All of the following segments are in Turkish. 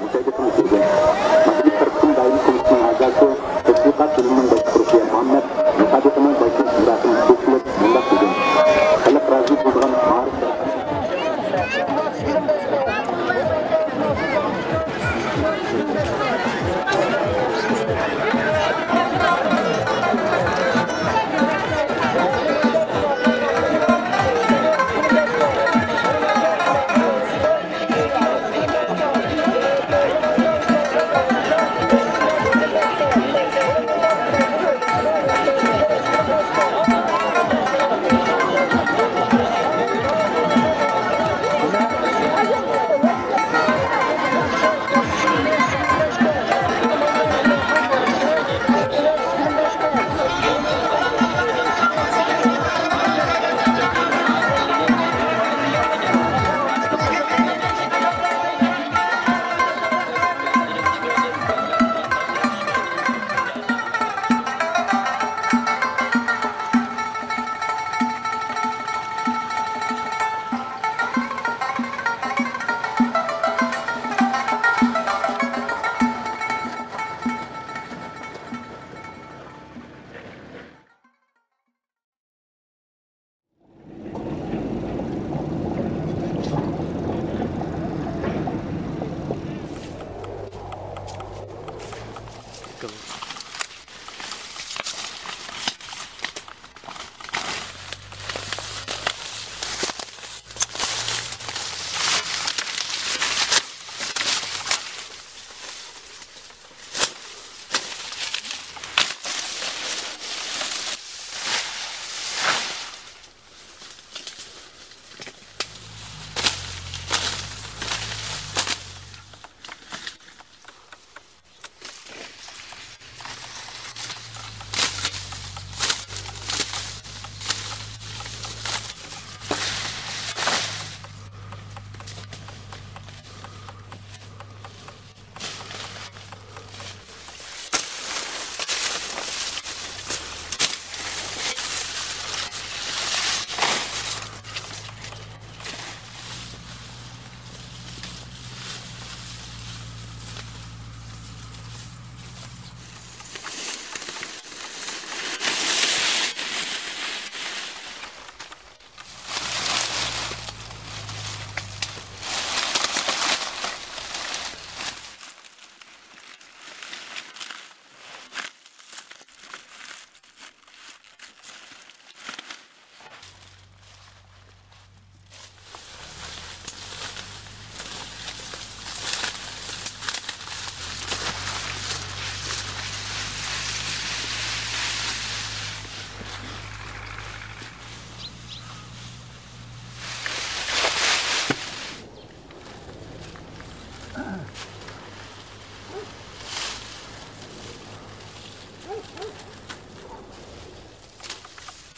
Muchas gracias.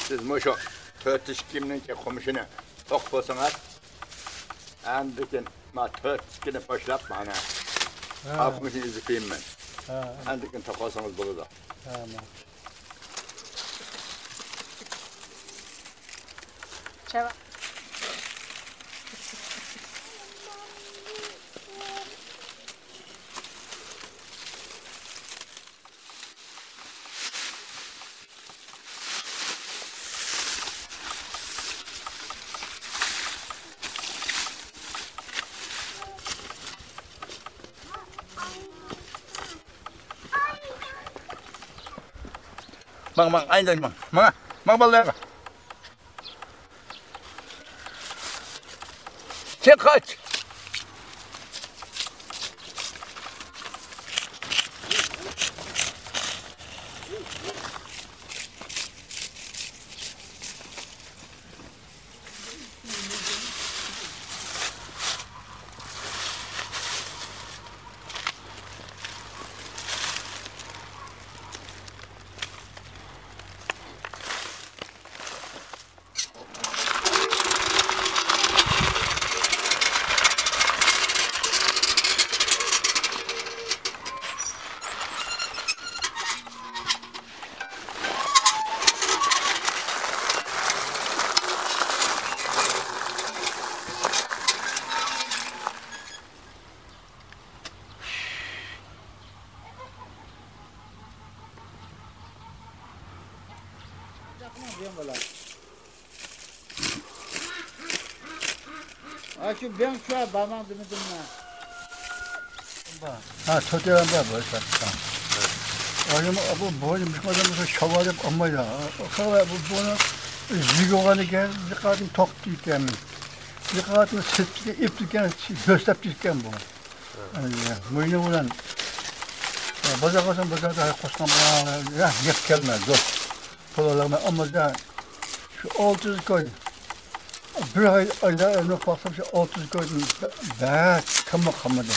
Siz muşu tört işkimninki komşunu tok bolsanız Andikin ma tört işkini başlatma ana. Kapmışın izleyeyim ben. Ha, Andikin tok olsanız bunu da. tamam. Çeva. Mang mang ay dali mang. Mga mga balera. Çek kaç. 아주 명추야 마망 드는 나 Ha çocuğum da böyle sattı. Oğlum bu boyun bir kadar mesela şavalıp ama ya. O kadar bu bunu zigoğanı gel, bir kadın tok diken. Bir kadın sıtkı ip diken, gösterip diken bu. Yani muyunu ulan. Baza bazen baza da koşkan bana ya yep gelmez dur. Polalarına ama da şu 600 koy. Bir ay ayda önüne baksam şu 600 koydum. Ben kama kamadı.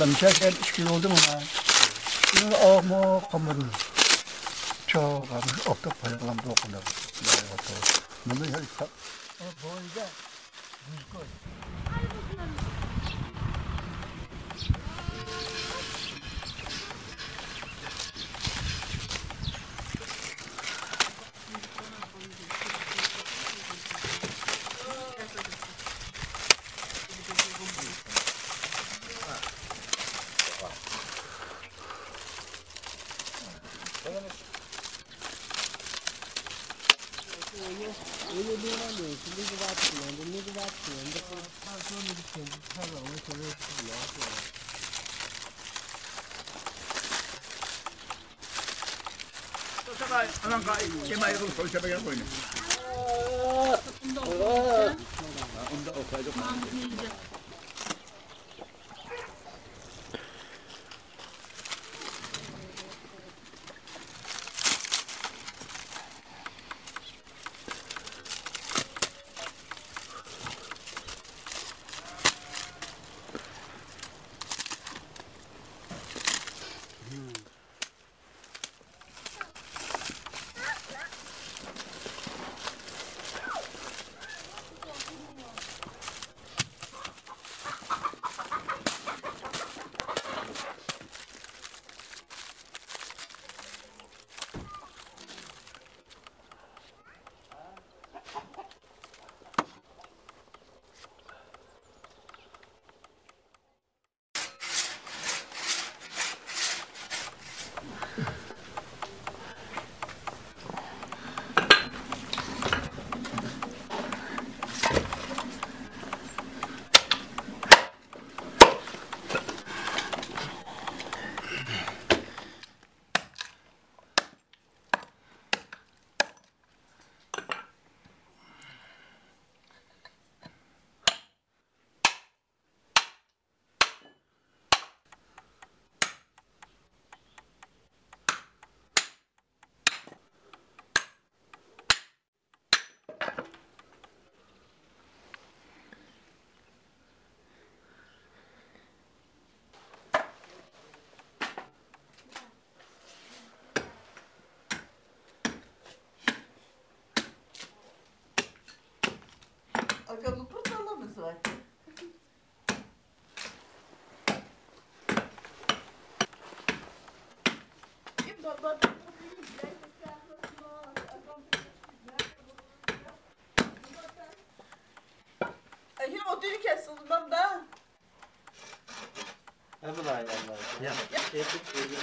Ben mesela üç kilo oldu mu lan? Şimdi ağma kamadı. Çok abi, okta paylaşılan bu okunda. Bunu ya işte. Bu oyunda düz koy. Ich geh mal hier rum, ich hab ja keine. Pırtlamamız var. Ay, Şimdi o dünü kesildi ben de. Ne bu lan? Ya. Kepik gözünü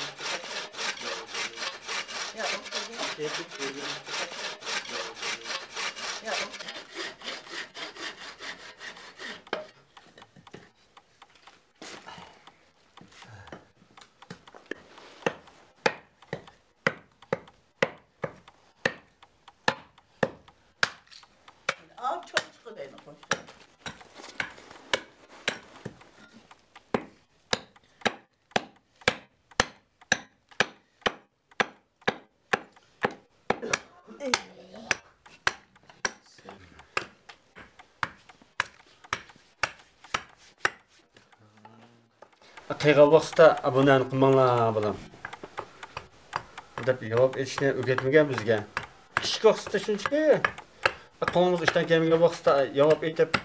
Ya, Kepik gözünü ya. қайғал уақытта абонаны қылмаңлар балам. Деп жауап етішіне үйретмеген бізге. Кішкі уақытта шүншіке қолыңыз іштен келмеген уақытта жауап етіп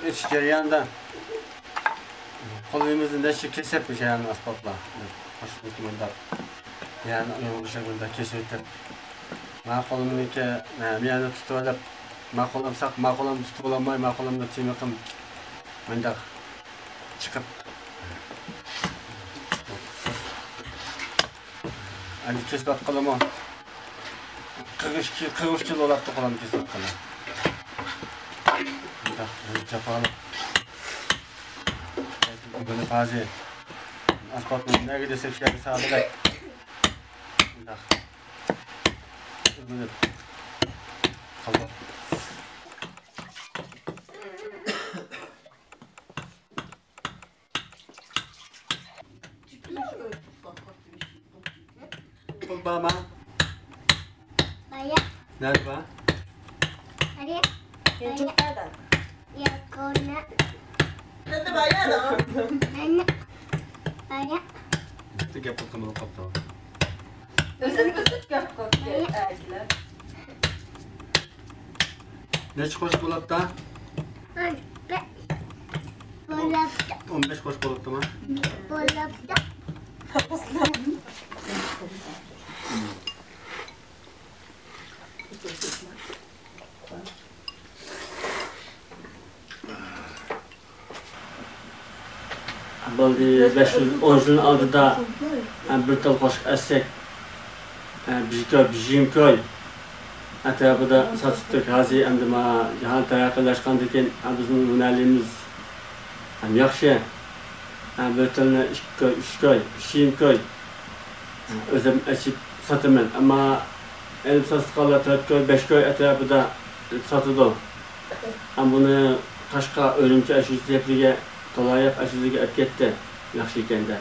qo'shiq aytish jarayonida qo'limizni necha kesib o'sha asboblar qo'shiqniki bundaq yani o'sha bunda kesib o'tib man qo'limniki e, tutib olib man qo'lim saq man qo'limni tutib ololmay man qo'limni tiymiqim bundaq chiqib endi kesayotganimi qirq uch kilo qirq uch kilo bo'libdi qo'limni kesib bundaq الحقيقة الجبانة بن فازي أسباب من نجد سكشير سابقا بن خلاص Obama. Vaya. Nerede? Nereye? Nereye? Banyak. Ya kona, Hadi bayağı banyak, banyak, Bitta gap qilib qolibdi. Özür özür gap koktu. Ergiler. Necha qo'sh bo'libdi? an, be, bolapta, 15 qo'sh bo'libdimi? bolapta. Bo'ldi 510 yil oldida bir tal qo'shiq aytsak, bizga bizimkoy atrofida sotibdik. Hozir endi jahon taraqqiylashandan keyin bizning hunarimiz ham yaxshi. Bir tilni ikki koy, uch koy, bizimkoy o'zim ochib sotaman. Ammo elib sotganlar 4 koy, 5 koy atrofida sotadi. Ham buni Toshqa O'rimchi ashuziga taloyiq azizaga aytib ketdi yaxshi ekanda.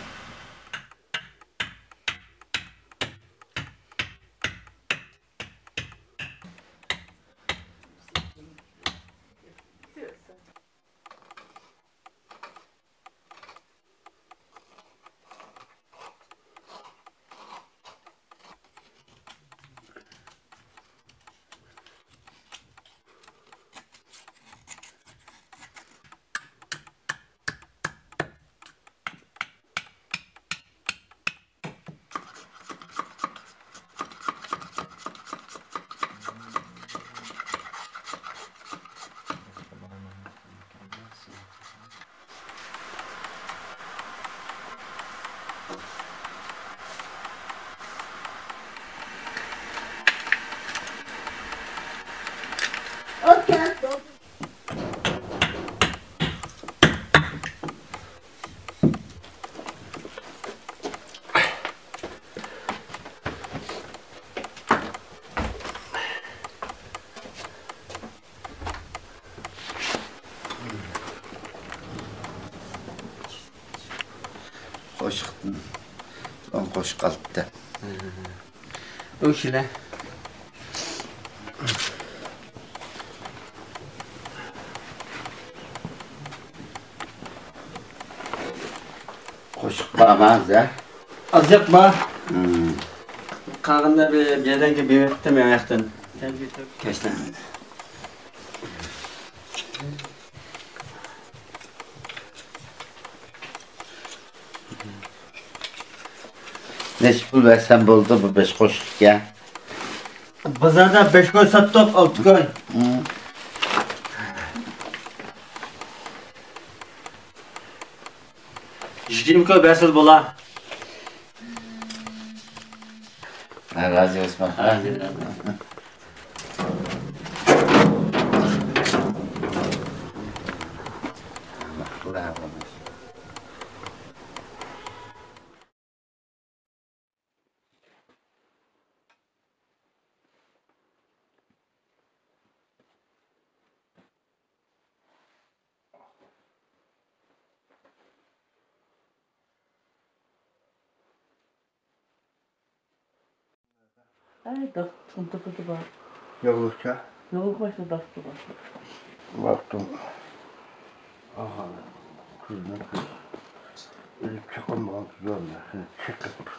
Qo'shiqni son qo'shiq qolibdi O'shila. qo'shiq bormaz a Azyak bor. Hmm. Qag'inda bir yerdanki beribdim yoqdan. Kashdan. Necha pul bersam bo'ldi bu besh qo'shiqga Bozorda 5 koy sotdik, 6 koy. Hmm. Koy bersiz bo'la. Ha, rozi o'sman Ay, Dachtun tapataba. Yavrucha. Yavrucha dachtaba. Baktım. Aha. Kızına kız. Çıkın mantıdan. Çıkıp.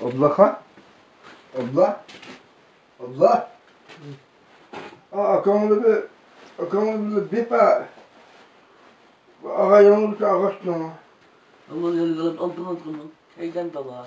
أطبخها أطبخ. أطبخ. أكمل آه، أكمل بيبا. آه، أغير أغشتنا الله يلقى الأنطمان كمان كي جنت الله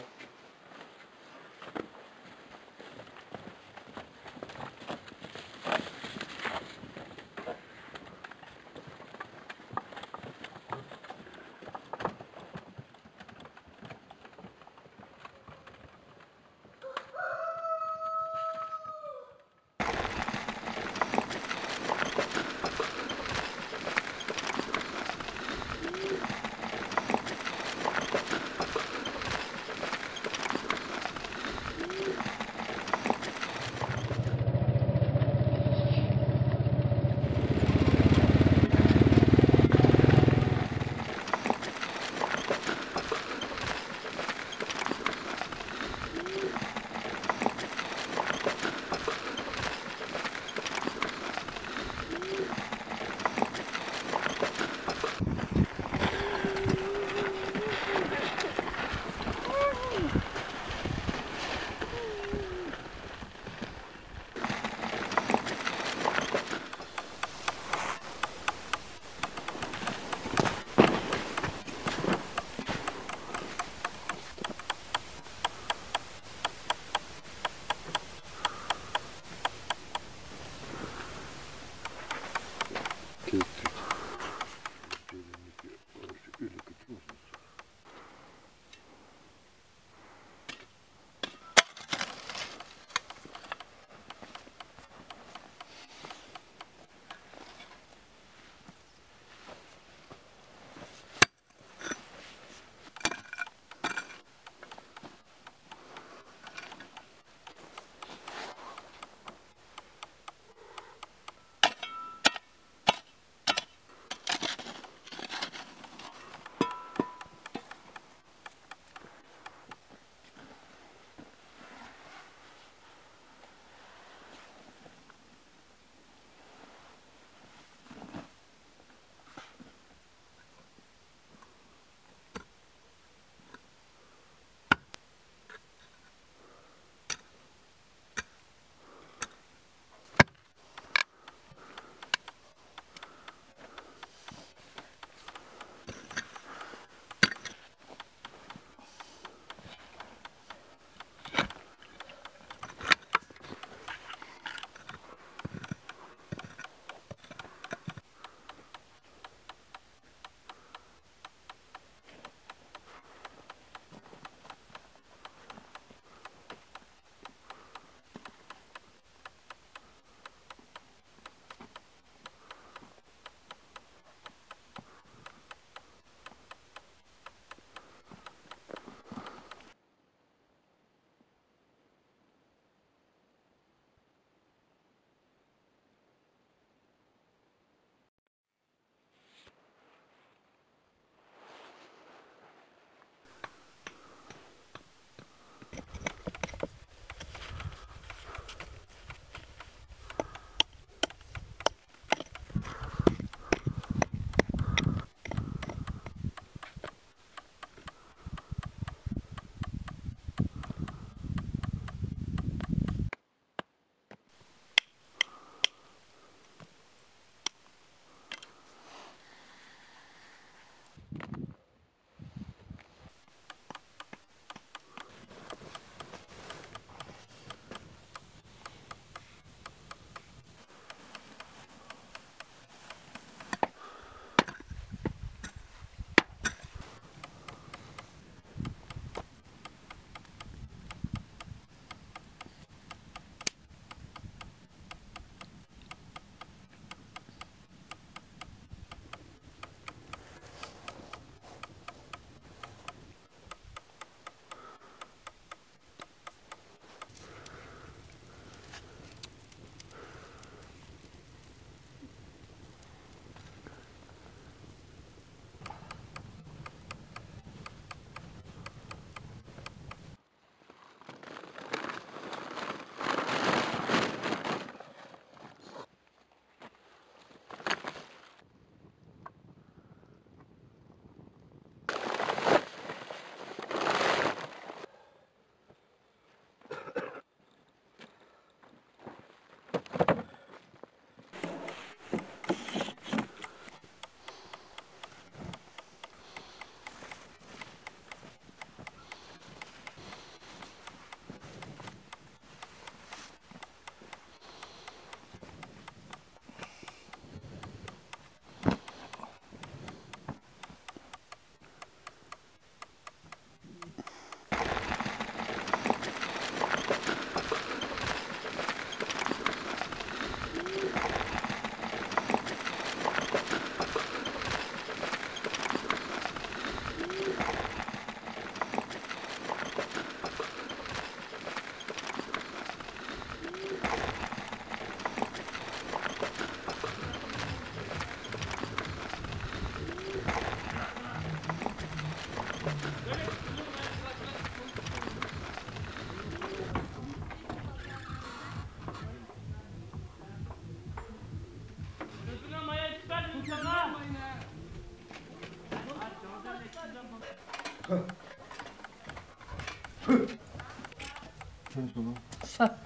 전수. 싹.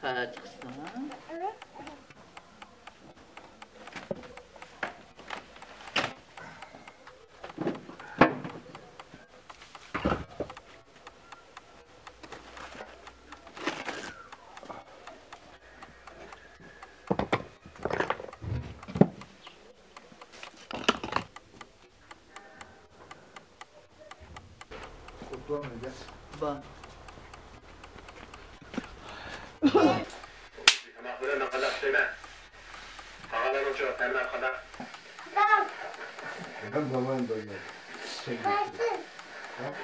가졌어. Oldunuz bunu. Şeyden de var. Ha çıksın ha. Bak. Ben zaman böyle. Varsın. Varsın.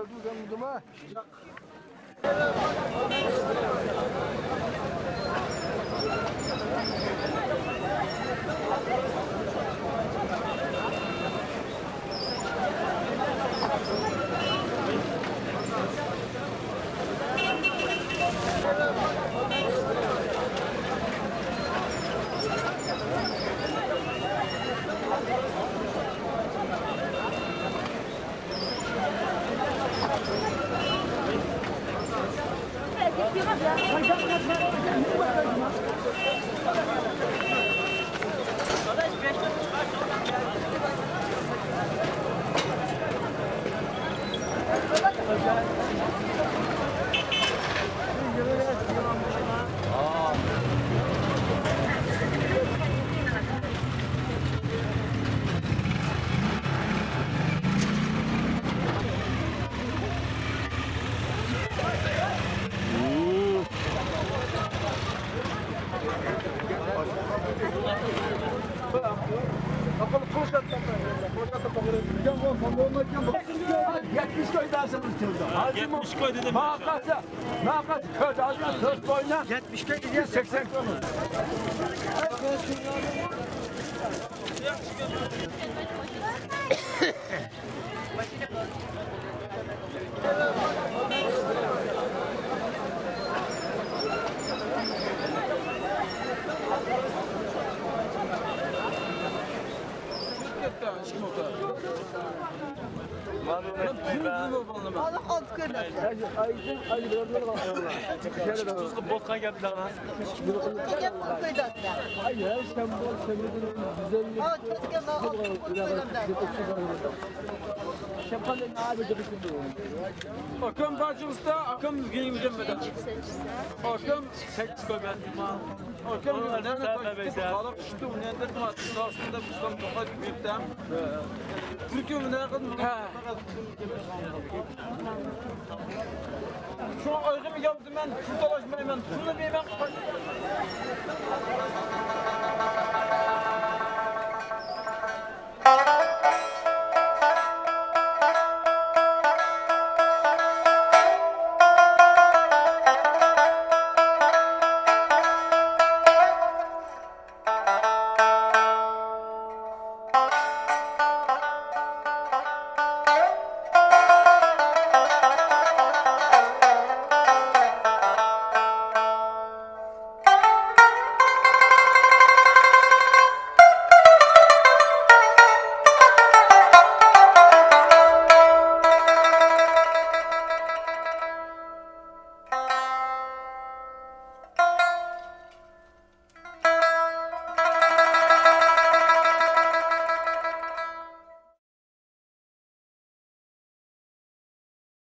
Ya bu peçimize kızdı bayık da. Kızıyla. Bir tane bağlı kızdı ne bileyim. Kızıyla. Duranlı köprü ben buduma. Akım bacımızda akım giyimde mi? Akım seks koymadım. Akım nerede koydu? Balık düştü. Nerede tutmadı? Aslında bizden tokat büyüttüm. Türkiye mi ne kadın? Şu an ayrımı yaptım ben, şu dolaşmayı ben, şunu bir ben...